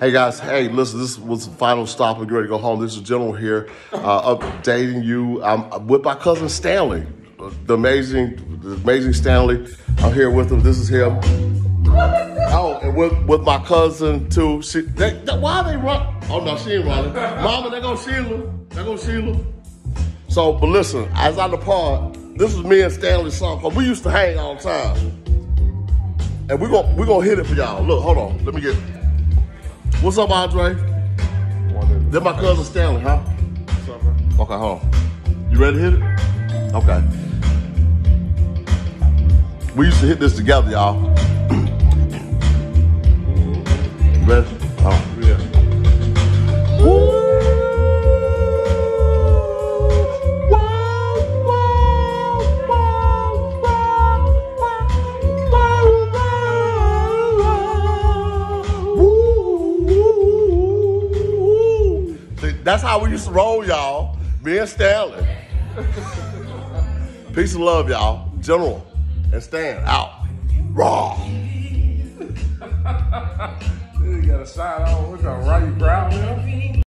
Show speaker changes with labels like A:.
A: Hey guys, hey, listen, this was the final stop. We're ready to go home. This is General here, uh, updating you. I'm with my cousin Stanly, the amazing, the amazing Stanly. I'm here with him. This is him. Oh, and with, with my cousin too. She, they, they, why are they run? Oh no, she ain't running. Mama, they go Sheila. They go Sheila. So, but listen, as I depart, this is me and Stanly song. Cause we used to hang all the time. And we're gonna we're gonna hit it for y'all. Look, hold on. Let me get What's up, Andre? Then my cousin Stanly, huh?
B: What's up, man?
A: Okay, hold on. You ready to hit it? Okay. We used to hit this together, y'all. Ready? That's how we used to roll, y'all. Me and Stanly. Peace and love, y'all. General and Stan out. Raw.
B: You got a side on. What's up? Right, you proud?